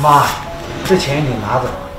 妈，这钱你拿着。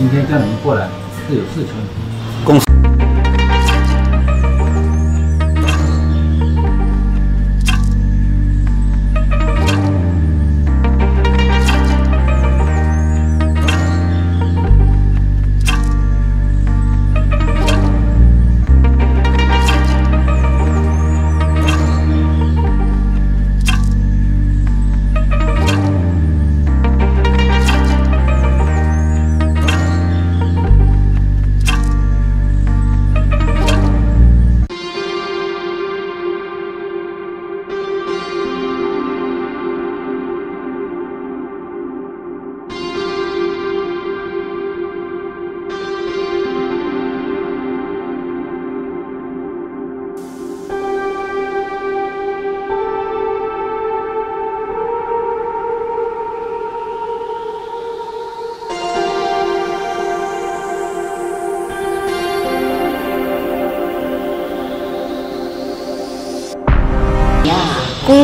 今天叫你们过来是有事情。公司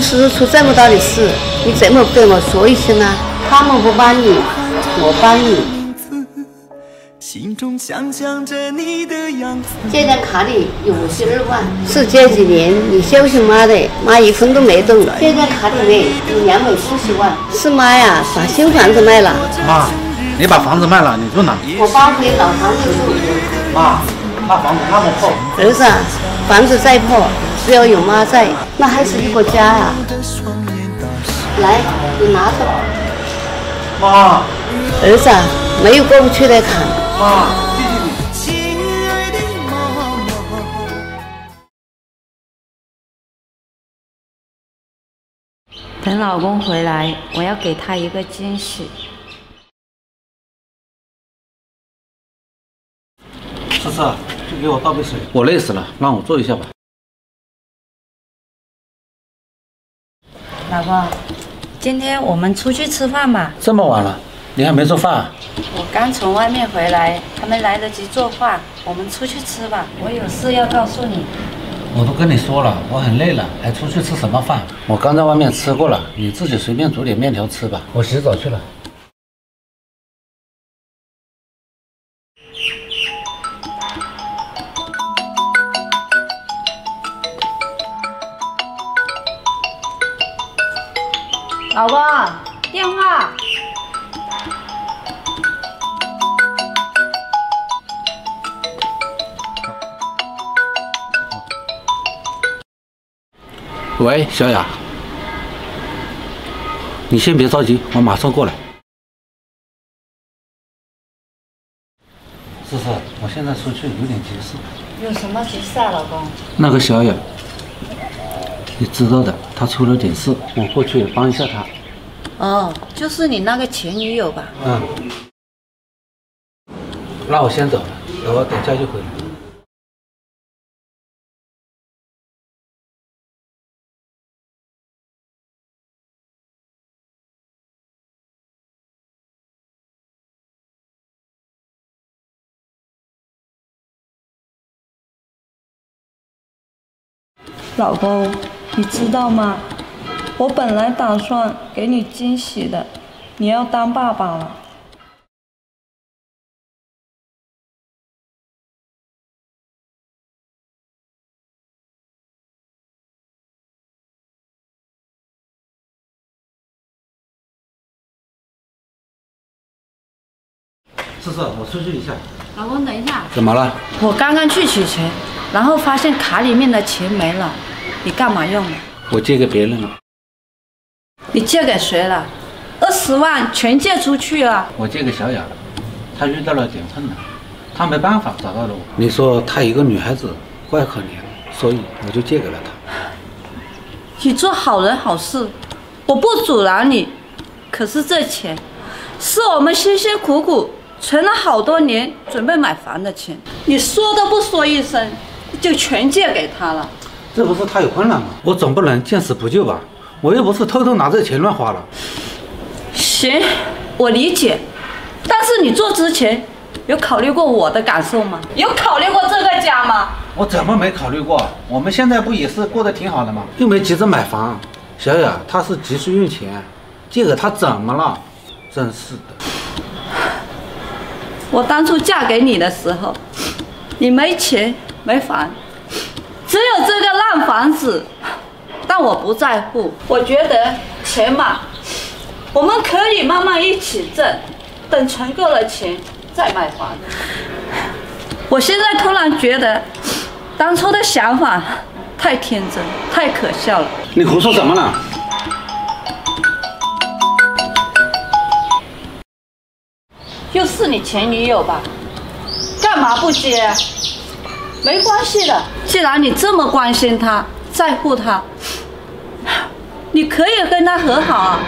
出这么大的事，你怎么跟我说一声呢？他们不帮你，我帮你。心中想象着你的样子。这张卡里有五十二万，是这几年你孝顺妈的，妈一分都没动。这张卡里面有两百四十万，是妈呀，把新房子卖了。妈，你把房子卖了，你住哪？我搬回老房子住。妈，那房子那么破。儿子，房子再破，只要有妈在，那还是一个家呀、来，你拿着。妈，儿子，没有过不去的坎。妈，谢谢你。亲爱的妈妈。等老公回来，我要给他一个惊喜。思思，去给我倒杯水。我累死了，让我坐一下吧。老公，今天我们出去吃饭吧。这么晚了，你还没做饭啊？我刚从外面回来，还没来得及做饭，我们出去吃吧。我有事要告诉你。我都跟你说了，我很累了，还出去吃什么饭？我刚在外面吃过了，你自己随便煮点面条吃吧。我洗澡去了。老公，电话。喂，小雅，你先别着急，我马上过来。思思，我现在出去有点急事。有什么急事啊，老公？那个小雅，你知道的，她出了点事，我过去帮一下她。哦，就是你那个前女友吧？嗯。那我先走了，我等下就回来。老公，你知道吗？我本来打算给你惊喜的，你要当爸爸了。思思，我出去一下。老公，等一下。怎么了？我刚刚去取钱，然后发现卡里面的钱没了，你干嘛用的？我借给别人了。你借给谁了？二十万全借出去了。我借给小雅了，她遇到了点困难，她没办法找到了我。你说她一个女孩子怪可怜，所以我就借给了她。你做好人好事，我不阻拦你，可是这钱是我们辛辛苦苦。存了好多年准备买房的钱，你说都不说一声，就全借给她了。这不是她有困难吗？我总不能见死不救吧？我又不是偷偷拿这钱乱花了。行，我理解。但是你做之前有考虑过我的感受吗？有考虑过这个家吗？我怎么没考虑过？我们现在不也是过得挺好的吗？又没急着买房。小雅她是急需用钱，借给她怎么了？真是的。我当初嫁给你的时候，你没钱没房，只有这个烂房子，但我不在乎。我觉得钱嘛，我们可以慢慢一起挣，等存够了钱再买房。我现在突然觉得，当初的想法太天真，太可笑了。你胡说什么呢？又是你前女友吧？干嘛不接？没关系的，既然你这么关心她，在乎她，你可以跟他和好啊！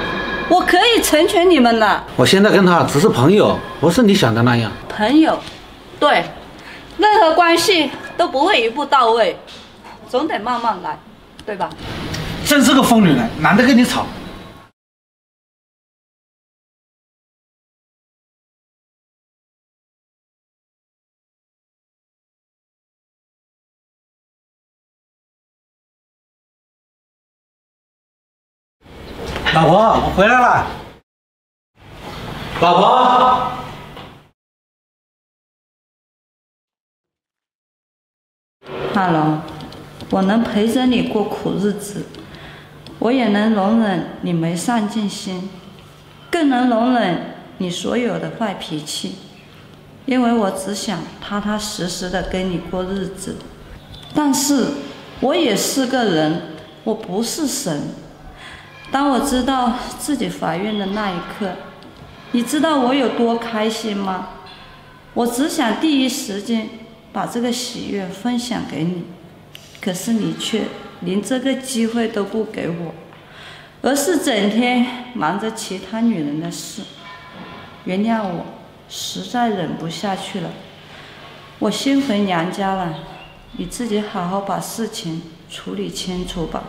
我可以成全你们的。我现在跟他只是朋友，不是你想的那样。朋友，对，任何关系都不会一步到位，总得慢慢来，对吧？真是个疯女人，懒得跟你吵。老婆，我回来了。老婆，哈喽，我能陪着你过苦日子，我也能容忍你没上进心，更能容忍你所有的坏脾气，因为我只想踏踏实实的跟你过日子。但是，我也是个人，我不是神。当我知道自己怀孕的那一刻，你知道我有多开心吗？我只想第一时间把这个喜悦分享给你，可是你却连这个机会都不给我，而是整天忙着其他女人的事。原谅我，实在忍不下去了，我先回娘家了，你自己好好把事情处理清楚吧。